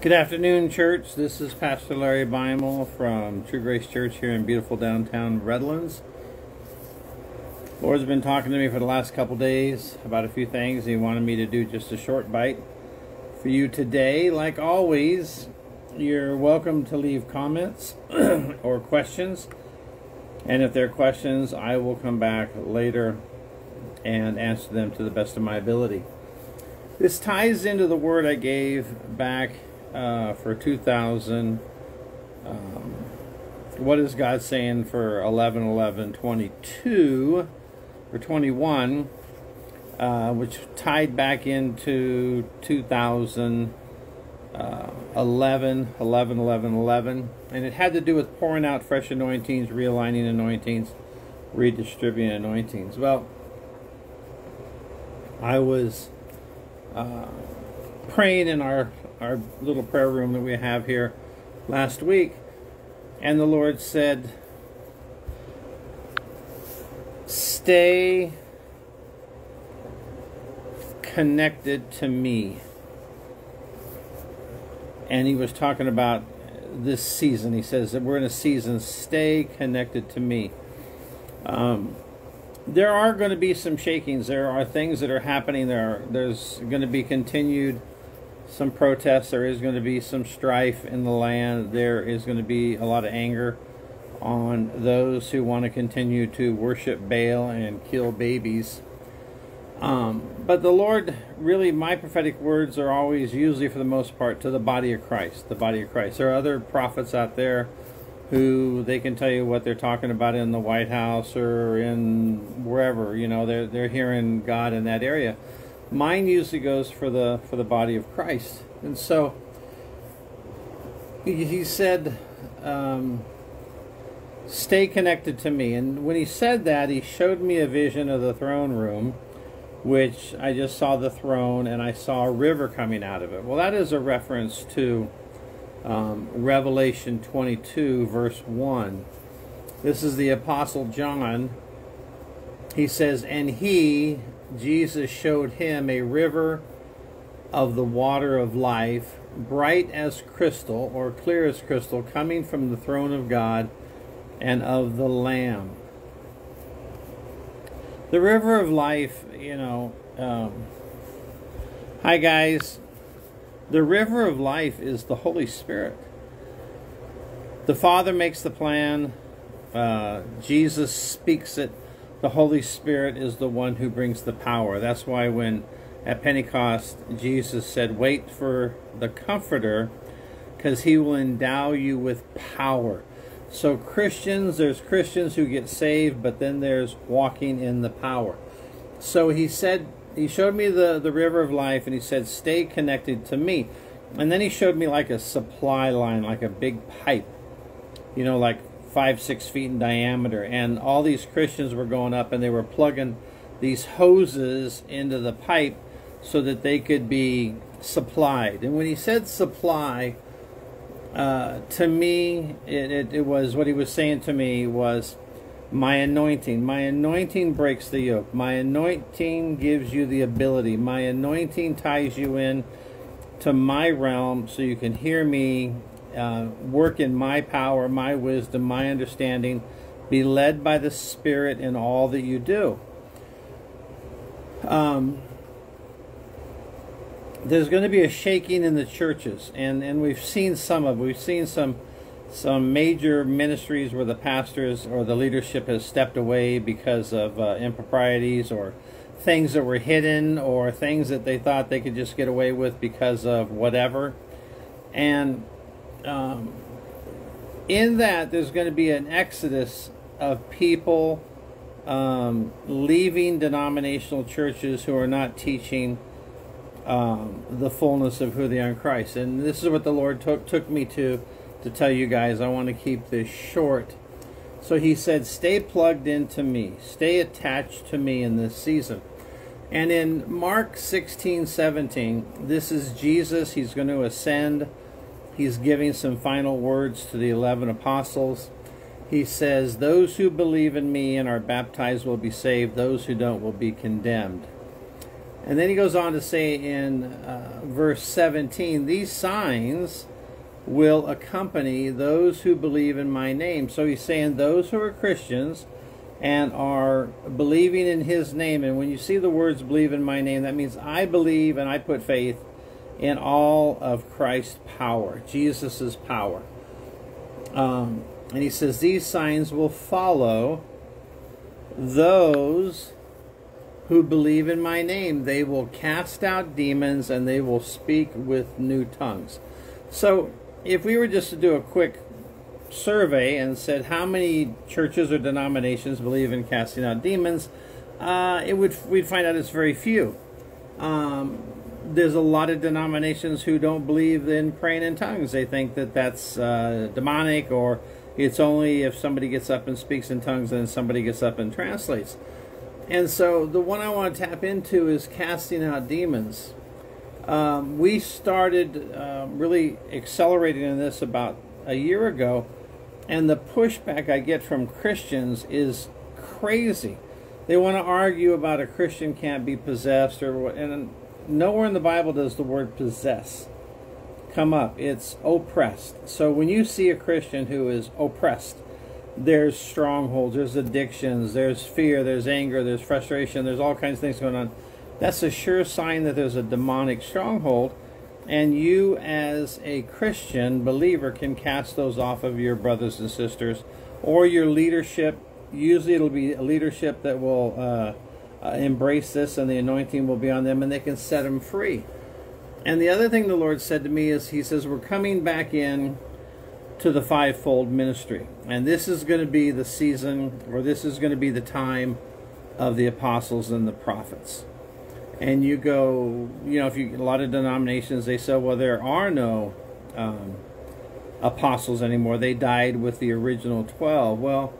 Good afternoon, church. This is Pastor Larry Beimel from True Grace Church here in beautiful downtown Redlands. Lord's been talking to me for the last couple days about a few things. He wanted me to do just a short bite for you today. Like always, you're welcome to leave comments or questions. And if there are questions, I will come back later and answer them to the best of my ability. This ties into the word I gave back uh, for 2000. Um, what is God saying for 11 11 22 or 21, uh, which tied back into 2011 uh, 11 11 11, and it had to do with pouring out fresh anointings, realigning anointings, redistributing anointings. Well, I was uh, praying in our our little prayer room that we have here last week, and the Lord said, Stay connected to me. And he was talking about this season. He says that we're in a season, stay connected to me. Um, there are going to be some shakings. There are things that are happening. There are, there's going to be continued some protests. There is going to be some strife in the land. There is going to be a lot of anger on those who want to continue to worship Baal and kill babies. Um, but the Lord, really, my prophetic words are always, usually for the most part, to the body of Christ. The body of Christ. There are other prophets out there who they can tell you what they're talking about in the White House or in wherever. You know, they're they're hearing God in that area. Mine usually goes for the for the body of Christ, and so he, he said, um, "Stay connected to me." And when he said that, he showed me a vision of the throne room, which I just saw the throne and I saw a river coming out of it. Well, that is a reference to um, Revelation 22, verse 1. This is the Apostle John. He says, And he, Jesus showed him a river of the water of life, bright as crystal, or clear as crystal, coming from the throne of God and of the Lamb. The river of life, you know. Um, hi, guys. The river of life is the Holy Spirit. The Father makes the plan, uh, Jesus speaks it the Holy Spirit is the one who brings the power. That's why when at Pentecost Jesus said, Wait for the Comforter, because he will endow you with power. So, Christians, there's Christians who get saved, but then there's walking in the power. So, he said, he showed me the, the river of life, and he said, Stay connected to me. And then he showed me like a supply line, like a big pipe, you know, like five, six feet in diameter. And all these Christians were going up and they were plugging these hoses into the pipe so that they could be supplied. And when he said supply, uh, to me, it, it, it was what he was saying to me was my anointing. My anointing breaks the yoke. My anointing gives you the ability. My anointing ties you in to my realm so you can hear me uh, work in my power, my wisdom, my understanding. Be led by the Spirit in all that you do. Um, there's going to be a shaking in the churches, and, and we've seen some of. We've seen some some major ministries where the pastors or the leadership has stepped away because of uh, improprieties or things that were hidden or things that they thought they could just get away with because of whatever. And um, in that, there's going to be an exodus of people um, leaving denominational churches who are not teaching um, the fullness of who they are in Christ. And this is what the Lord took took me to to tell you guys. I want to keep this short. So he said, "Stay plugged into me. Stay attached to me in this season." And in Mark 16, 17, this is Jesus. He's going to ascend He's giving some final words to the 11 apostles. He says, Those who believe in me and are baptized will be saved, those who don't will be condemned. And then he goes on to say in uh, verse 17, These signs will accompany those who believe in my name. So he's saying those who are Christians and are believing in his name. And when you see the words believe in my name, that means I believe and I put faith in all of Christ's power, Jesus' power. Um, and he says, These signs will follow those who believe in my name. They will cast out demons and they will speak with new tongues. So, if we were just to do a quick survey and said how many churches or denominations believe in casting out demons, uh, it would we'd find out it's very few. Um, there's a lot of denominations who don't believe in praying in tongues. They think that that's uh, demonic, or it's only if somebody gets up and speaks in tongues and somebody gets up and translates. And so the one I want to tap into is casting out demons. Um, we started uh, really accelerating in this about a year ago, and the pushback I get from Christians is crazy. They want to argue about a Christian can't be possessed or what, and nowhere in the Bible does the word possess come up. It's oppressed. So when you see a Christian who is oppressed, there's strongholds, there's addictions, there's fear, there's anger, there's frustration, there's all kinds of things going on. That's a sure sign that there's a demonic stronghold. And you, as a Christian believer, can cast those off of your brothers and sisters or your leadership. Usually, it'll be a leadership that will uh, uh, embrace this, and the anointing will be on them, and they can set them free. And the other thing the Lord said to me is, He says, We're coming back in to the fivefold ministry. And this is going to be the season, or this is going to be the time of the apostles and the prophets. And you go, you know, if you a lot of denominations they say, well, there are no um, apostles anymore. They died with the original twelve. Well,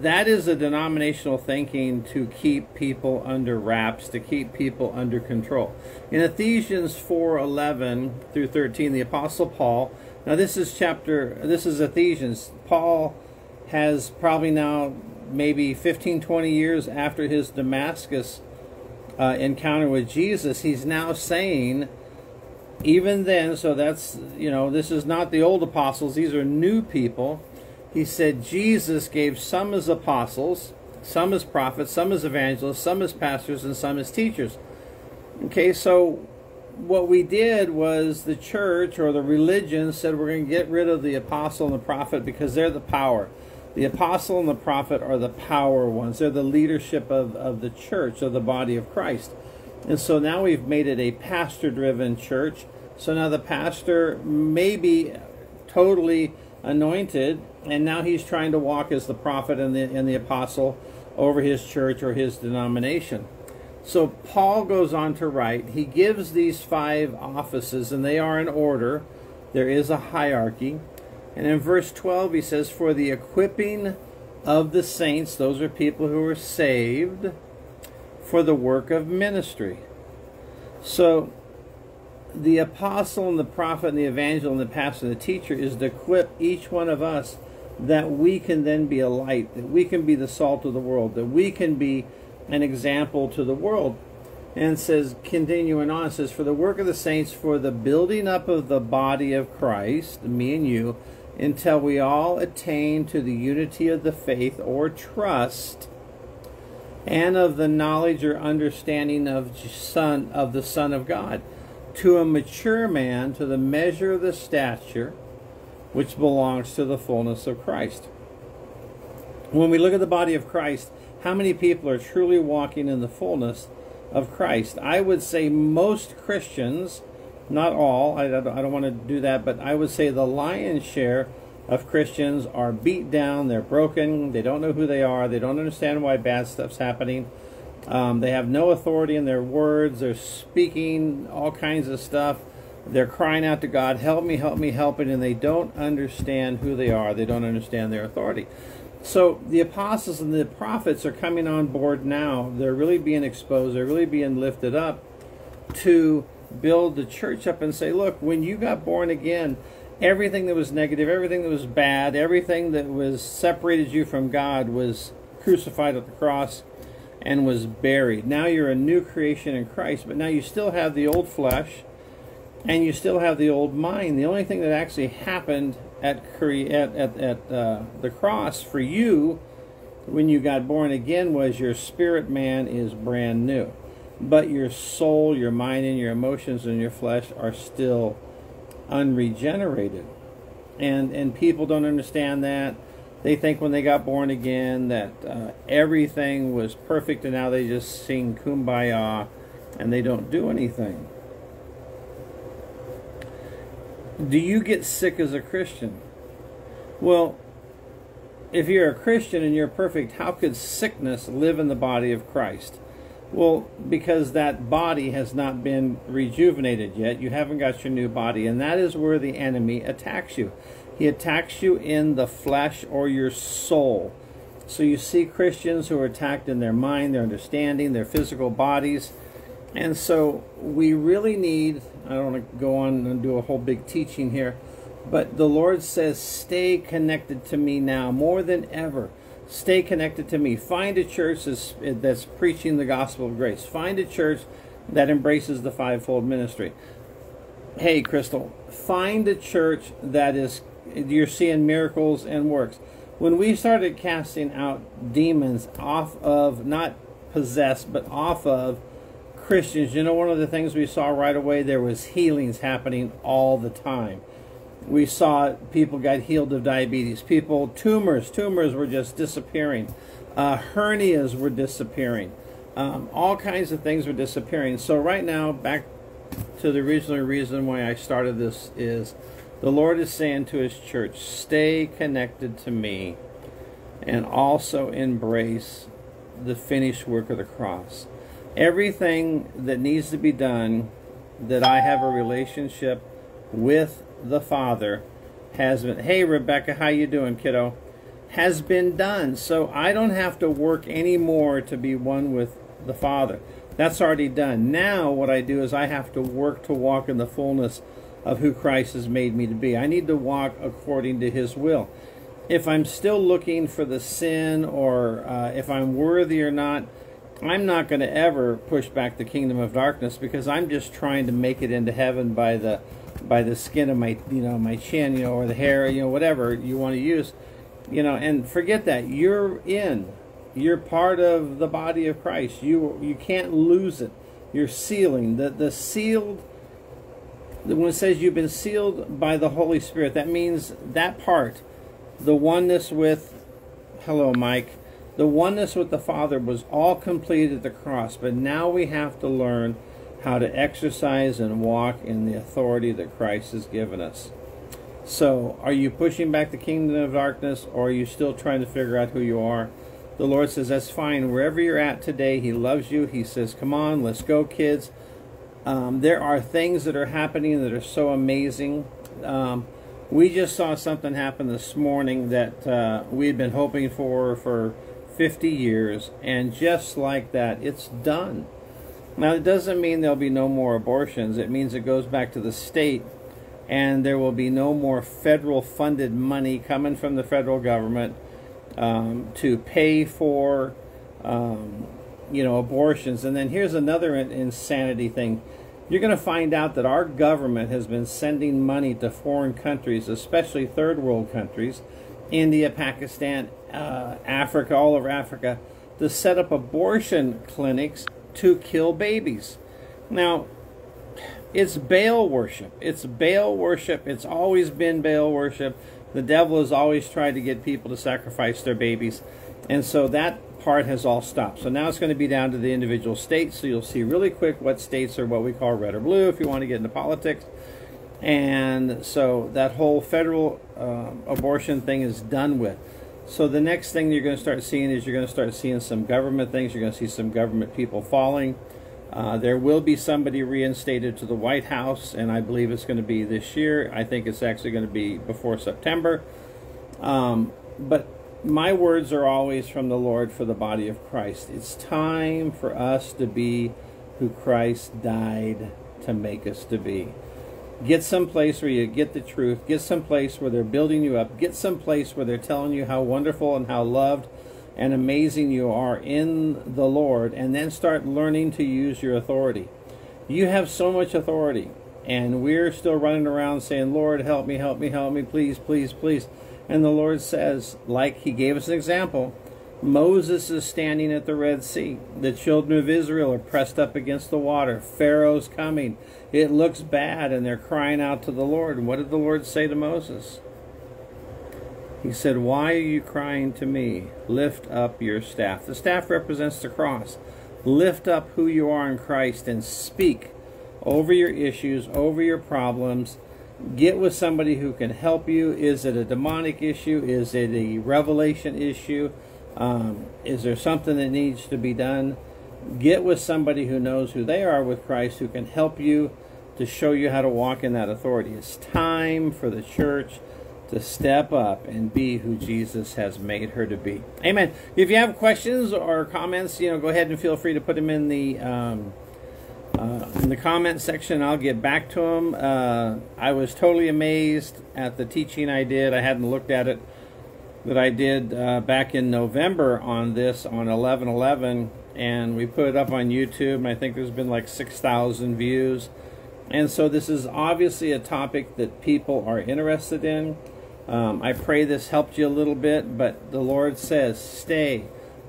that is a denominational thinking to keep people under wraps, to keep people under control. In Ephesians 4:11 through 13, the apostle Paul now this is chapter, this is Ephesians. Paul has probably now maybe 15, 20 years after his Damascus uh, encounter with Jesus, he's now saying, even then, so that's, you know, this is not the old apostles, these are new people. He said Jesus gave some as apostles, some as prophets, some as evangelists, some as pastors, and some as teachers. Okay, so what we did was the church or the religion said we're going to get rid of the apostle and the prophet because they're the power. The apostle and the prophet are the power ones. They're the leadership of, of the church, of the body of Christ. And so now we've made it a pastor driven church. So now the pastor may be totally anointed, and now he's trying to walk as the prophet and the, and the apostle over his church or his denomination. So Paul goes on to write, he gives these five offices, and they are in order. There is a hierarchy. And in verse 12, he says, For the equipping of the saints, those are people who are saved, for the work of ministry. So the apostle and the prophet and the evangelist and the pastor and the teacher is to equip each one of us that we can then be a light, that we can be the salt of the world, that we can be an example to the world. And says, continuing on, says, For the work of the saints, for the building up of the body of Christ, me and you, until we all attain to the unity of the faith or trust and of the knowledge or understanding of son of the son of god to a mature man to the measure of the stature which belongs to the fullness of christ when we look at the body of christ how many people are truly walking in the fullness of Christ? I would say most Christians, not all, I, I don't want to do that, but I would say the lion's share of Christians are beat down, they're broken, they don't know who they are, they don't understand why bad stuff's happening. Um, they have no authority in their words, they're speaking all kinds of stuff. They're crying out to God, help me, help me, help it, and they don't understand who they are. They don't understand their authority. So the apostles and the prophets are coming on board now. They're really being exposed, they're really being lifted up to build the church up and say, look, when you got born again, everything that was negative, everything that was bad, everything that was separated you from God was crucified at the cross. and was buried. Now you're a new creation in Christ, but now you still have the old flesh and you still have the old mind. The only thing that actually happened at at at, at uh, the cross for you when you got born again was your spirit man is brand new, but your soul, your mind, and your emotions and your flesh are still unregenerated, and and people don't understand that. They think when they got born again that uh, everything was perfect, and now they just sing kumbaya, and they don't do anything. Do you get sick as a Christian? Well, if you're a Christian and you're perfect, how could sickness live in the body of Christ? Well, because that body has not been rejuvenated yet. You haven't got your new body, and that is where the enemy attacks you. He attacks you in the flesh or your soul. So you see Christians who are attacked in their mind, their understanding, their physical bodies. And so we really need, I don't want to go on and do a whole big teaching here, but the Lord says, stay connected to me now more than ever. Stay connected to me. Find a church that's, that's preaching the gospel of grace. Find a church that embraces the fivefold ministry. Hey, Crystal, find a church that is, you're seeing miracles and works. When we started casting out demons off of, not possessed, but off of Christians, you know, one of the things we saw right away, there was healings happening all the time we saw people got healed of diabetes. People, tumors, tumors were just disappearing. Uh, hernias were disappearing. Um, all kinds of things were disappearing. So right now, back to the original reason why I started this is the Lord is saying to his church, stay connected to me and also embrace the finished work of the cross. Everything that needs to be done that I have a relationship with the Father has been. Hey, Rebecca, how you doing, kiddo? Has been done. So I don't have to work anymore to be one with the Father. That's already done. Now what I do is I have to work to walk in the fullness of who Christ has made me to be. I need to walk according to His will. If I'm still looking for the sin or uh, if I'm worthy or not, I'm not going to ever push back the kingdom of darkness because I'm just trying to make it into heaven by the by the skin of my you know my chin you know or the hair you know whatever you want to use. You know and forget that. You're in. You're part of the body of Christ. You you can't lose it. You're sealing. The the sealed when it says you've been sealed by the Holy Spirit that means that part the oneness with hello Mike the oneness with the Father was all completed at the cross but now we have to learn how to exercise and walk in the authority that Christ has given us. So, are you pushing back the kingdom of darkness or are you still trying to figure out who you are? The Lord says, That's fine. Wherever you're at today, He loves you. He says, Come on, let's go, kids. Um, there are things that are happening that are so amazing. Um, we just saw something happen this morning that uh, we had been hoping for for 50 years, and just like that, it's done. Now, it doesn't mean there'll be no more abortions. It means it goes back to the state and there will be no more federal funded money coming from the federal government um, to pay for, um, you know, abortions. And then here's another insanity thing. You're going to find out that our government has been sending money to foreign countries, especially third world countries, India, Pakistan, uh, Africa, all over Africa, to set up abortion clinics to kill babies. Now, it's Baal worship. It's Baal worship. It's always been Baal worship. The devil has always tried to get people to sacrifice their babies. And so that part has all stopped. So now it's going to be down to the individual states. So you'll see really quick what states are what we call red or blue if you want to get into politics. And so that whole federal uh, abortion thing is done with. So the next thing you're going to start seeing is you're going to start seeing some government things. You're going to see some government people falling. Uh, there will be somebody reinstated to the White House, and I believe it's going to be this year. I think it's actually going to be before September. Um, but my words are always from the Lord for the body of Christ. It's time for us to be who Christ died to make us to be. Get some place where you get the truth. Get some place where they're building you up. Get some place where they're telling you how wonderful and how loved and amazing you are in the Lord, and then start learning to use your authority. You have so much authority, and we're still running around saying, Lord, help me, help me, help me, please, please, please. And the Lord says, like He gave us an example, Moses is standing at the Red Sea. The children of Israel are pressed up against the water. Pharaoh's coming. It looks bad, and they're crying out to the Lord. What did the Lord say to Moses? He said, Why are you crying to me? Lift up your staff. The staff represents the cross. Lift up who you are in Christ and speak over your issues, over your problems. Get with somebody who can help you. Is it a demonic issue? Is it a revelation issue? Um, is there something that needs to be done? Get with somebody who knows who they are with Christ, who can help you to show you how to walk in that authority. It's time for the church to step up and be who Jesus has made her to be. Amen. If you have questions or comments, you know, go ahead and feel free to put them in the um, uh, in the comment section. I'll get back to them. Uh, I was totally amazed at the teaching I did. I hadn't looked at it that I did uh, back in November on this on 1111 and we put it up on YouTube and I think there's been like 6,000 views. And so this is obviously a topic that people are interested in. Um, I pray this helped you a little bit but the Lord says stay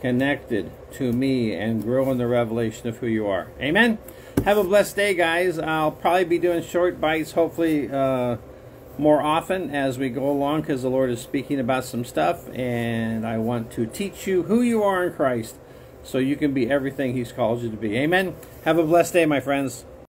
connected to me and grow in the revelation of who you are. Amen? Have a blessed day guys. I'll probably be doing short bites hopefully uh, more often as we go along because the Lord is speaking about some stuff and I want to teach you who you are in Christ so you can be everything He's called you to be. Amen. Have a blessed day, my friends.